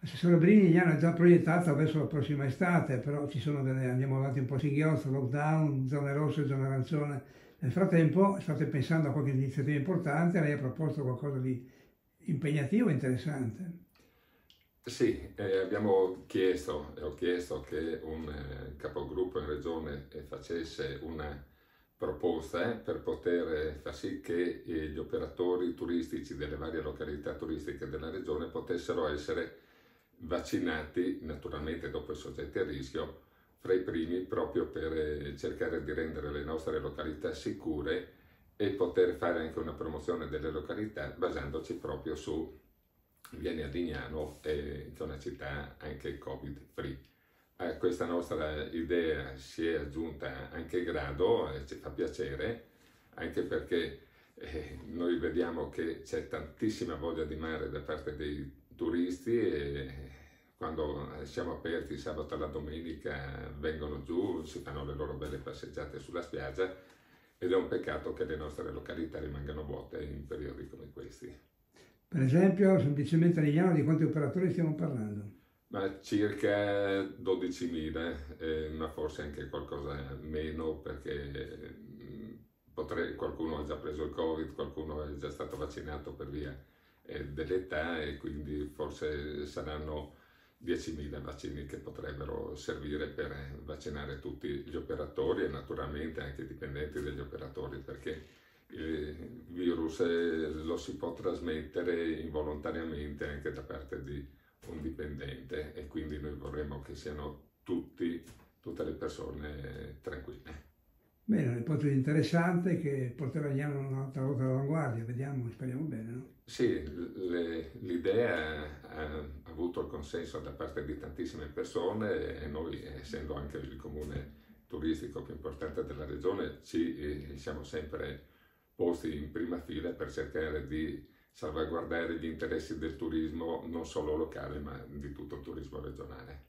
L'assessore Brini gli hanno già proiettato verso la prossima estate, però ci sono delle, andiamo avanti un po' singhiozzo, lockdown, zone rosse, zone arancione. Nel frattempo state pensando a qualche iniziativa importante, lei ha proposto qualcosa di impegnativo e interessante. Sì, eh, abbiamo chiesto, ho chiesto che un eh, capogruppo in regione facesse una proposta eh, per poter far sì che eh, gli operatori turistici delle varie località turistiche della regione potessero essere vaccinati, naturalmente dopo i soggetti a rischio, fra i primi proprio per eh, cercare di rendere le nostre località sicure e poter fare anche una promozione delle località basandoci proprio su Vieni a Dignano, che è una città anche covid free. A questa nostra idea si è aggiunta anche Grado e ci fa piacere, anche perché eh, noi vediamo che c'è tantissima voglia di mare da parte dei turisti e quando siamo aperti sabato alla domenica vengono giù, si fanno le loro belle passeggiate sulla spiaggia ed è un peccato che le nostre località rimangano vuote in periodi come questi. Per esempio, semplicemente a Lignano di quanti operatori stiamo parlando? Ma circa 12.000, eh, ma forse anche qualcosa meno perché potrei, qualcuno ha già preso il Covid, qualcuno è già stato vaccinato per via dell'età e quindi forse saranno 10.000 vaccini che potrebbero servire per vaccinare tutti gli operatori e naturalmente anche i dipendenti degli operatori perché il virus eh, lo si può trasmettere involontariamente anche da parte di un dipendente e quindi noi vorremmo che siano tutti, tutte le persone tranquille. Bene, un'ipotesi interessante che porterà anni un'altra volta all'avanguardia, vediamo, speriamo bene, no? Sì, l'idea ha avuto il consenso da parte di tantissime persone e noi, essendo anche il comune turistico più importante della regione, ci eh, siamo sempre posti in prima fila per cercare di salvaguardare gli interessi del turismo non solo locale ma di tutto il turismo regionale.